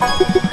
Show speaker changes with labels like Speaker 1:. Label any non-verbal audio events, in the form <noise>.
Speaker 1: you <laughs>